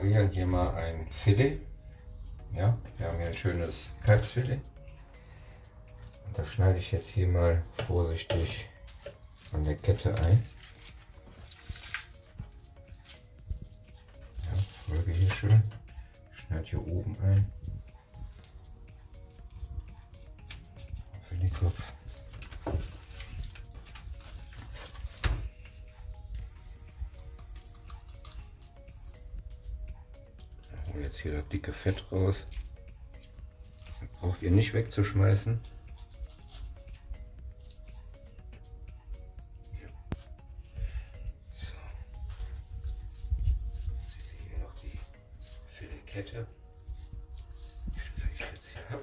präparieren hier mal ein Filet. Ja, wir haben hier ein schönes Kalbsfilet. Und das schneide ich jetzt hier mal vorsichtig an der Kette ein. Ja, folge hier schön. Schneide hier oben ein. Filetkopf. Jetzt hier das dicke Fett raus. Das braucht ihr nicht wegzuschmeißen. So. Hier noch die schneide ich jetzt hier ab.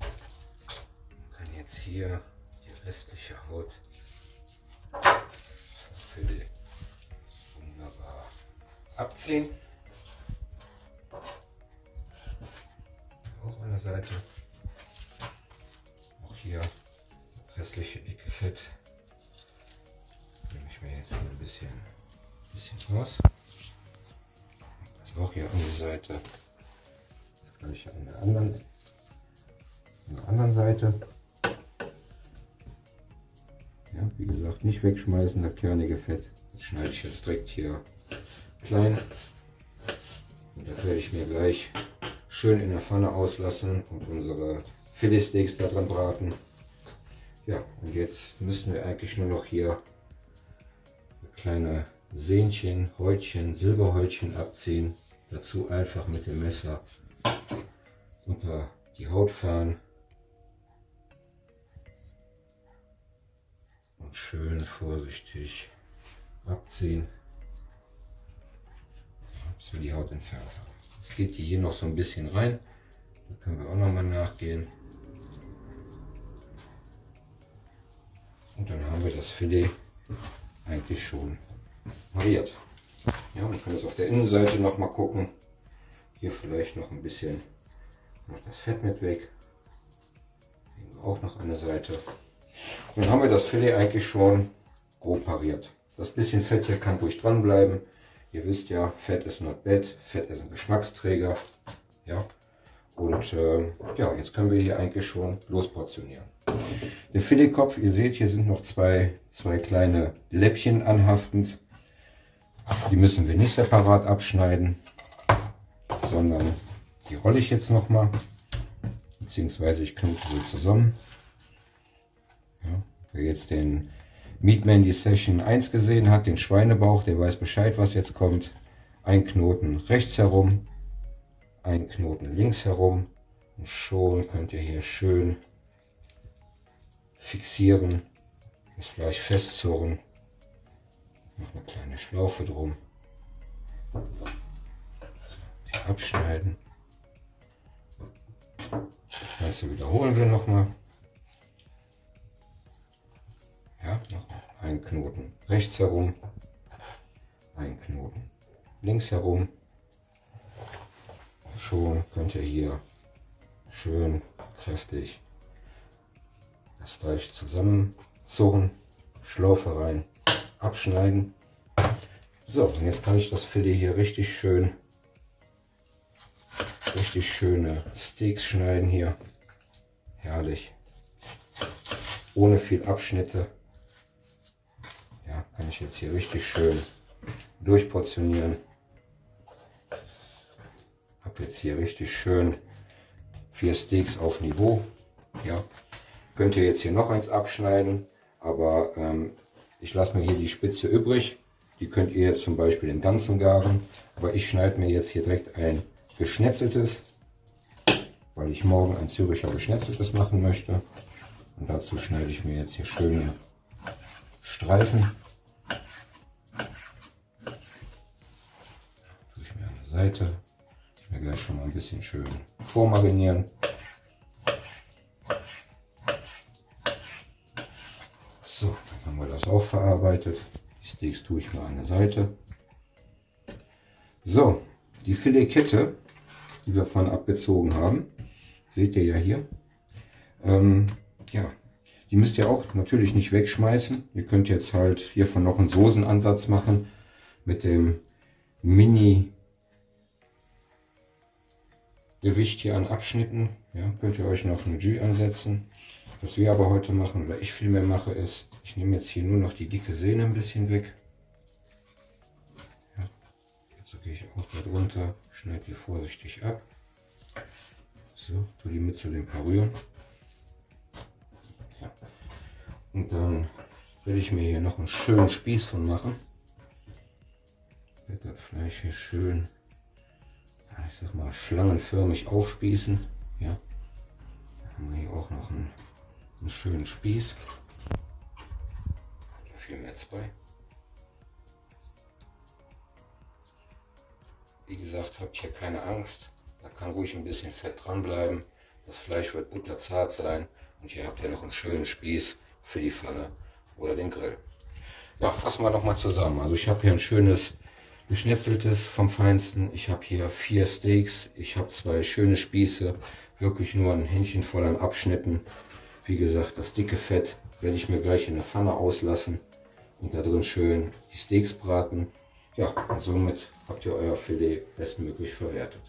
Man kann jetzt hier die restliche Haut vom Filet abziehen. Auch an der Seite. Auch hier restliche dicke Fett. Nehme ich mir jetzt hier ein bisschen, bisschen raus. Auch hier an die Seite. Das gleiche an der anderen, an der anderen Seite. Ja, wie gesagt, nicht wegschmeißen, das kernige Fett. Das schneide ich jetzt direkt hier klein. Und das werde ich mir gleich schön in der Pfanne auslassen und unsere Filetsteaks da dran braten. Ja, und jetzt müssen wir eigentlich nur noch hier kleine Sehnchen, Häutchen, Silberhäutchen abziehen. Dazu einfach mit dem Messer unter die Haut fahren. Und schön vorsichtig abziehen bis wir die Haut entfernt haben. Jetzt geht die hier noch so ein bisschen rein. Da können wir auch noch mal nachgehen. Und dann haben wir das Filet eigentlich schon variiert. Ja, wir können jetzt auf der Innenseite noch mal gucken. Hier vielleicht noch ein bisschen noch das Fett mit weg. Auch noch eine Seite. Dann haben wir das Filet eigentlich schon grob pariert. Das bisschen Fett hier kann ruhig dran bleiben. Ihr wisst ja, Fett ist not bad, Fett ist ein Geschmacksträger. Ja. Und äh, ja, jetzt können wir hier eigentlich schon losportionieren. Der Filetkopf, ihr seht, hier sind noch zwei, zwei kleine Läppchen anhaftend. Die müssen wir nicht separat abschneiden, sondern die rolle ich jetzt nochmal, beziehungsweise ich knote sie zusammen. Ja, jetzt den Meatman die Session 1 gesehen hat, den Schweinebauch, der weiß Bescheid, was jetzt kommt. Ein Knoten rechts herum, ein Knoten links herum und schon könnt ihr hier schön fixieren, das Fleisch festzurren. Noch eine kleine Schlaufe drum. Abschneiden. Das Ganze wiederholen wir nochmal. Ein Knoten rechts herum, ein Knoten links herum. Schon könnt ihr hier schön kräftig das Fleisch zusammenzurren, Schlaufe rein, abschneiden. So, und jetzt kann ich das Filet hier richtig schön, richtig schöne Steaks schneiden hier. Herrlich. Ohne viel Abschnitte kann ich jetzt hier richtig schön durchportionieren. Habe jetzt hier richtig schön vier Steaks auf Niveau. Ja, könnt jetzt hier noch eins abschneiden, aber ähm, ich lasse mir hier die Spitze übrig. Die könnt ihr jetzt zum Beispiel in ganzen garen, aber ich schneide mir jetzt hier direkt ein geschnetzeltes, weil ich morgen ein Züricher geschnetzeltes machen möchte. Und dazu schneide ich mir jetzt hier schöne Streifen. Seite. Ich werde gleich schon mal ein bisschen schön vormarinieren. So, dann haben wir das auch verarbeitet. Die Steaks tue ich mal an der Seite. So, die Filetkette, die wir von abgezogen haben, seht ihr ja hier. Ähm, ja, die müsst ihr auch natürlich nicht wegschmeißen. Ihr könnt jetzt halt hiervon noch einen Soßenansatz machen mit dem Mini Gewicht hier an Abschnitten. Ja, könnt ihr euch noch ein Jus ansetzen. Was wir aber heute machen, oder ich vielmehr mache, ist, ich nehme jetzt hier nur noch die dicke Sehne ein bisschen weg. Ja, jetzt gehe ich auch da drunter, schneide die vorsichtig ab. So, tu die mit zu den Parieren. Ja. Und dann will ich mir hier noch einen schönen Spieß von machen. Wird das Fleisch hier schön, ich sag mal, schlangenförmig aufspießen. Ja. Haben wir hier auch noch einen, einen schönen Spieß. Viel mehr zwei. Wie gesagt, habt hier keine Angst. Da kann ruhig ein bisschen Fett dran bleiben. Das Fleisch wird butterzart sein. Und hier habt ihr noch einen schönen Spieß für die Pfanne oder den Grill. Ja, fassen wir noch mal zusammen. Also ich habe hier ein schönes geschnetzeltes vom Feinsten. Ich habe hier vier Steaks. Ich habe zwei schöne Spieße. Wirklich nur ein Händchen voll an Abschnitten. Wie gesagt, das dicke Fett werde ich mir gleich in der Pfanne auslassen. Und da drin schön die Steaks braten. Ja, und somit habt ihr euer Filet bestmöglich verwertet.